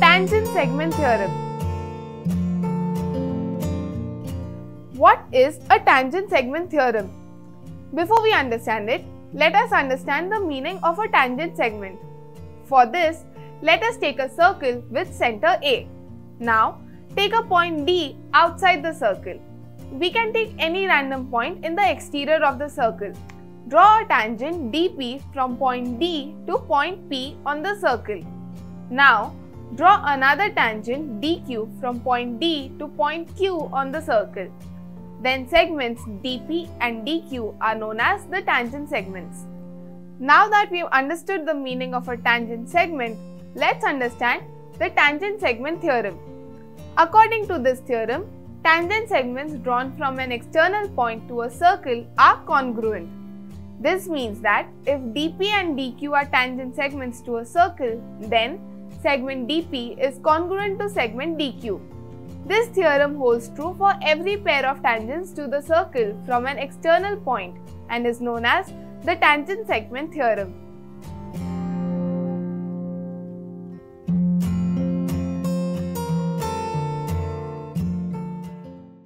Tangent segment theorem. What is a tangent segment theorem? Before we understand it, let us understand the meaning of a tangent segment. For this, let us take a circle with center A. Now, take a point D outside the circle. We can take any random point in the exterior of the circle. Draw a tangent dp from point D to point P on the circle. Now, draw another tangent dq from point D to point Q on the circle. Then segments dp and dq are known as the tangent segments. Now that we've understood the meaning of a tangent segment, let's understand the tangent segment theorem. According to this theorem, tangent segments drawn from an external point to a circle are congruent. This means that if dp and dq are tangent segments to a circle, then segment dp is congruent to segment dq. This theorem holds true for every pair of tangents to the circle from an external point and is known as the tangent segment theorem.